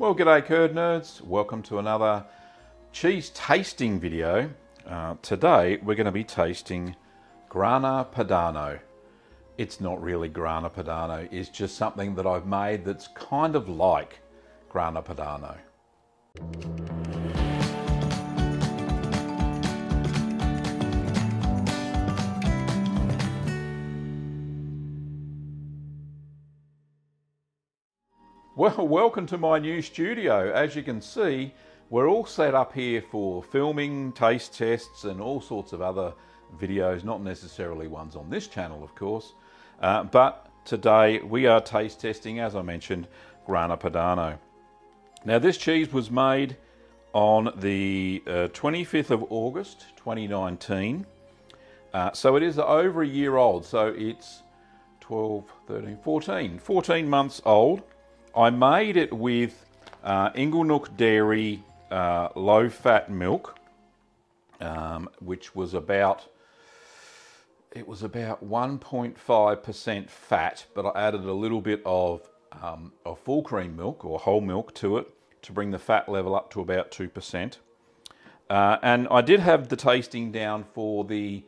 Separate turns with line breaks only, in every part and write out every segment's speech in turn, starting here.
Well, g'day curd nerds. Welcome to another cheese tasting video. Uh, today we're going to be tasting Grana Padano. It's not really Grana Padano, it's just something that I've made that's kind of like Grana Padano. Well, welcome to my new studio. As you can see, we're all set up here for filming, taste tests, and all sorts of other videos, not necessarily ones on this channel, of course. Uh, but today we are taste testing, as I mentioned, Grana Padano. Now, this cheese was made on the uh, 25th of August 2019. Uh, so it is over a year old. So it's 12, 13, 14, 14 months old. I made it with uh, Inglenook Dairy uh, low fat milk, um, which was about it was about 1.5% fat, but I added a little bit of, um, full cream milk or whole milk to it to bring the fat level up to about 2%. Uh, and I did have the tasting down for the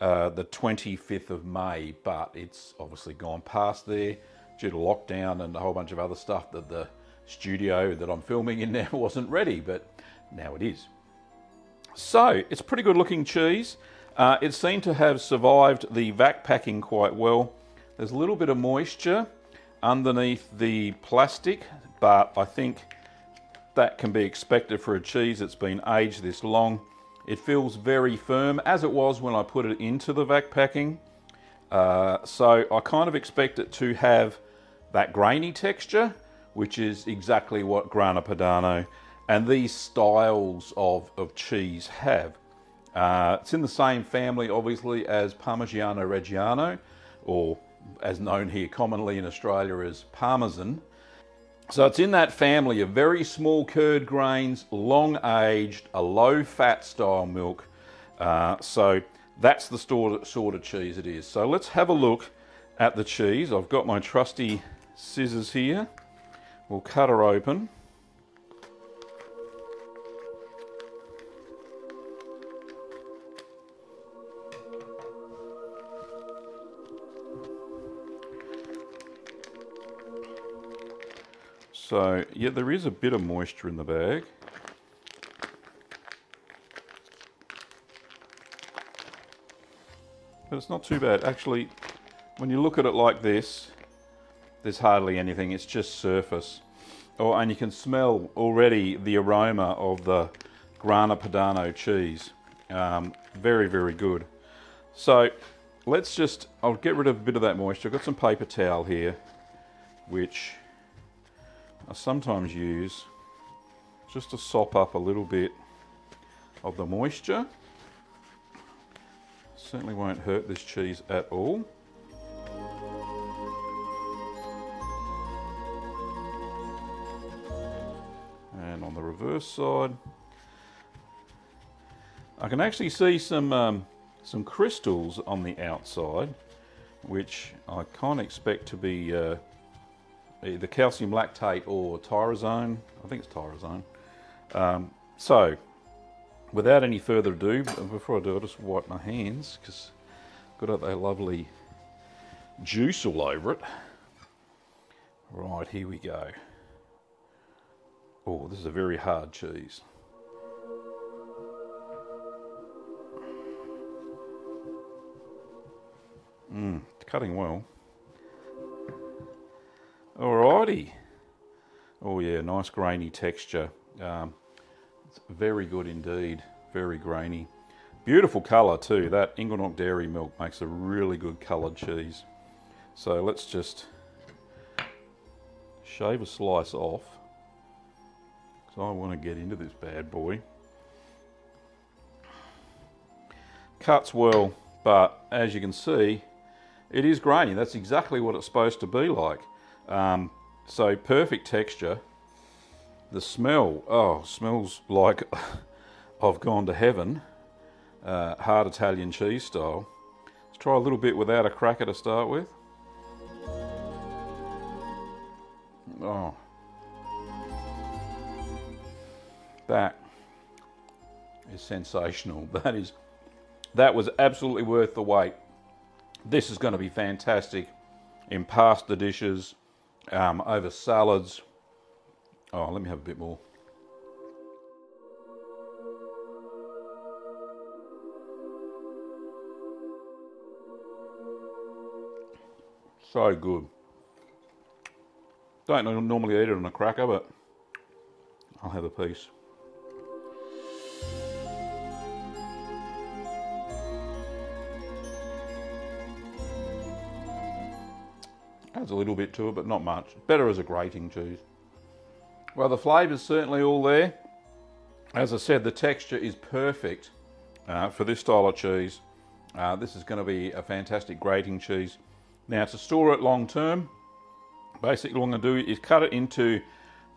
uh, the 25th of May, but it's obviously gone past there due to lockdown and a whole bunch of other stuff that the studio that I'm filming in now wasn't ready, but now it is. So it's pretty good looking cheese. Uh, it seemed to have survived the vac packing quite well. There's a little bit of moisture underneath the plastic, but I think that can be expected for a cheese that's been aged this long. It feels very firm, as it was when I put it into the vac packing. Uh, so I kind of expect it to have that grainy texture, which is exactly what Grana Padano and these styles of, of cheese have. Uh, it's in the same family, obviously, as Parmigiano Reggiano, or as known here commonly in Australia as Parmesan. So it's in that family of very small curd grains, long aged, a low fat style milk. Uh, so that's the sort of cheese it is. So let's have a look at the cheese. I've got my trusty scissors here. We'll cut her open. So, yeah, there is a bit of moisture in the bag. But it's not too bad. Actually, when you look at it like this, there's hardly anything, it's just surface. Oh, and you can smell already the aroma of the Grana Padano cheese. Um, very, very good. So let's just, I'll get rid of a bit of that moisture. I've got some paper towel here, which I sometimes use just to sop up a little bit of the moisture. Certainly won't hurt this cheese at all. Reverse side. I can actually see some um, some crystals on the outside, which I can't expect to be uh, either calcium lactate or tyrosine. I think it's tyrosine. Um, so, without any further ado, before I do, I'll just wipe my hands because got that lovely juice all over it. Right, here we go. Oh, this is a very hard cheese. Mmm, cutting well. Alrighty. Oh yeah, nice grainy texture. Um, it's very good indeed. Very grainy. Beautiful colour too. That Inglenook Dairy milk makes a really good coloured cheese. So let's just shave a slice off. So I want to get into this bad boy. Cuts well, but as you can see, it is grainy. That's exactly what it's supposed to be like. Um, so perfect texture. The smell, oh, smells like I've gone to heaven. Uh, hard Italian cheese style. Let's try a little bit without a cracker to start with. That is sensational. That is, that was absolutely worth the wait. This is going to be fantastic in pasta dishes, um, over salads. Oh, let me have a bit more. So good. Don't normally eat it on a cracker, but I'll have a piece. Adds a little bit to it, but not much. Better as a grating cheese. Well, the flavour's certainly all there. As I said, the texture is perfect uh, for this style of cheese. Uh, this is going to be a fantastic grating cheese. Now to store it long term, basically what I'm going to do is cut it into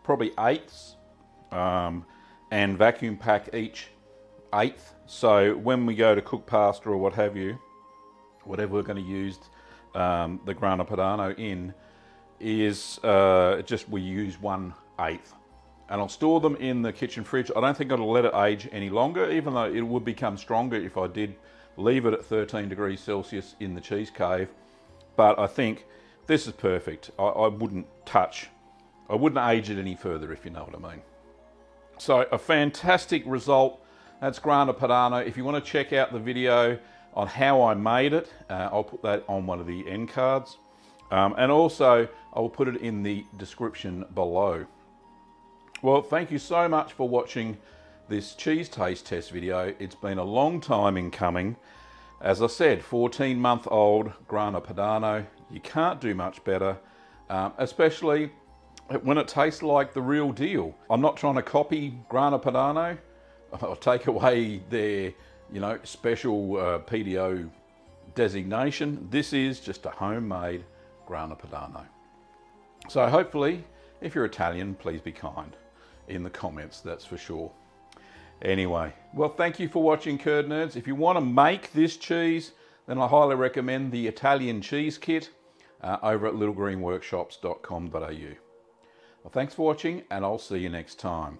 probably eighths um, and vacuum pack each eighth. So when we go to cook pasta or what have you, whatever we're going to use um, the grana padano in, is uh, just we use one eighth. And I'll store them in the kitchen fridge. I don't think I'll let it age any longer, even though it would become stronger if I did leave it at 13 degrees Celsius in the cheese cave but I think this is perfect. I, I wouldn't touch, I wouldn't age it any further if you know what I mean. So a fantastic result. That's Grana Padano. If you want to check out the video on how I made it, uh, I'll put that on one of the end cards. Um, and also, I will put it in the description below. Well, thank you so much for watching this cheese taste test video. It's been a long time in coming. As I said, 14 month old Grana Padano. You can't do much better, um, especially when it tastes like the real deal. I'm not trying to copy Grana Padano or take away their, you know, special uh, PDO designation. This is just a homemade Grana Padano. So hopefully, if you're Italian, please be kind in the comments, that's for sure. Anyway, well, thank you for watching Curd Nerds. If you want to make this cheese, then I highly recommend the Italian Cheese Kit uh, over at littlegreenworkshops.com.au. Well, thanks for watching, and I'll see you next time.